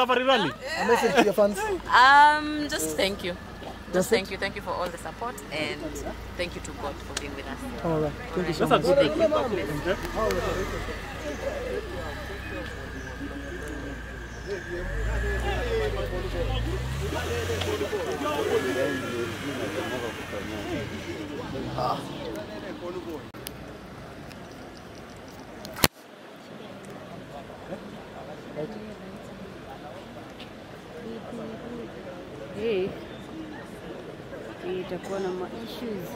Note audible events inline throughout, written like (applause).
Safari Rally. A message to your fans. Um, just thank you. Just thank you. Thank you for all the support and thank you to God for being with us. All right. Thank you so That's a much. good thing. Okay. hii hii itakuwa na ma issues.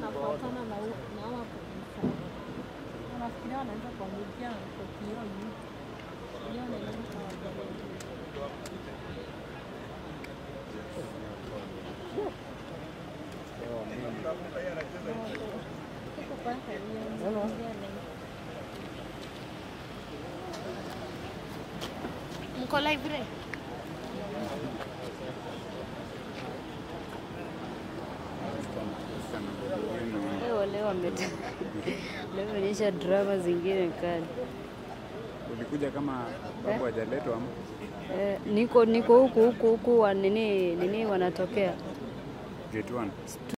Nafuatana na na hawa polisi. Wanafikiria wanaweza kuangukia kwa kioo hivi. Mko live re? Leo leo wameta (laughs) leo onyesha drama zingine kali. Ulikuja kama babu hajaletwa ama? Eh, niko niko huku huku huku wa nini nini wanatokea Gate one.